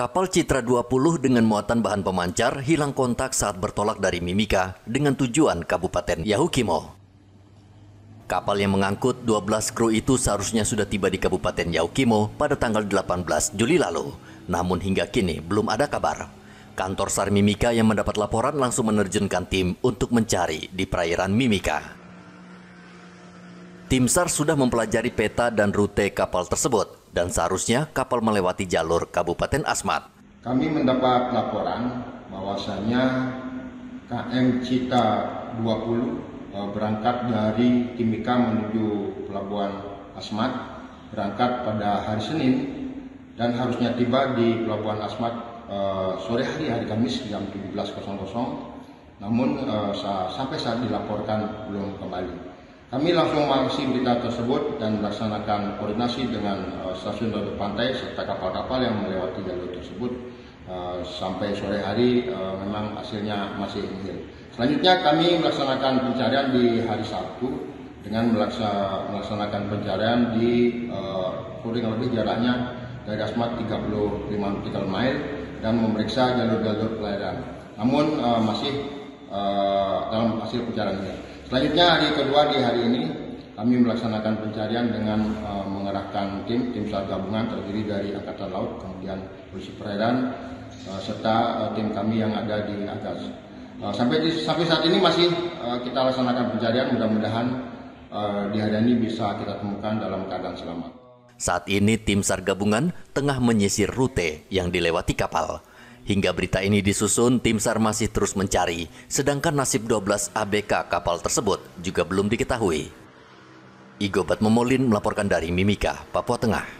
Kapal Citra 20 dengan muatan bahan pemancar hilang kontak saat bertolak dari Mimika dengan tujuan Kabupaten Yahukimo. Kapal yang mengangkut 12 kru itu seharusnya sudah tiba di Kabupaten Yahukimo pada tanggal 18 Juli lalu. Namun hingga kini belum ada kabar. Kantor SAR Mimika yang mendapat laporan langsung menerjunkan tim untuk mencari di perairan Mimika. Tim SAR sudah mempelajari peta dan rute kapal tersebut dan seharusnya kapal melewati jalur Kabupaten Asmat. Kami mendapat laporan bahwasannya KM Cita 20 eh, berangkat dari Timika menuju Pelabuhan Asmat berangkat pada hari Senin dan harusnya tiba di Pelabuhan Asmat uh, sore hari hari Kamis jam 17.00 namun uh, sampai saat dilaporkan belum kembali. Kami langsung mengawasi berita tersebut dan melaksanakan koordinasi dengan uh, stasiun jalur pantai serta kapal-kapal yang melewati jalur tersebut uh, sampai sore hari uh, memang hasilnya masih nihil. Selanjutnya kami melaksanakan pencarian di hari Sabtu dengan melaksanakan pencarian di uh, kurang lebih jaraknya dari Asmat 35 nautical mile dan memeriksa jalur-jalur pelayaran. Namun masih dalam hasil pencarian ini. Selanjutnya hari kedua di hari ini kami melaksanakan pencarian dengan uh, mengerahkan tim tim SAR gabungan terdiri dari Angkatan Laut, kemudian Polisi Perairan uh, serta uh, tim kami yang ada di atas. Uh, sampai di, sampai saat ini masih uh, kita laksanakan pencarian, mudah-mudahan uh, di hari ini bisa kita temukan dalam keadaan selamat. Saat ini tim SAR gabungan tengah menyisir rute yang dilewati kapal. Hingga berita ini disusun, tim SAR masih terus mencari, sedangkan nasib 12 ABK kapal tersebut juga belum diketahui. Igo Batmomolin melaporkan dari Mimika, Papua Tengah.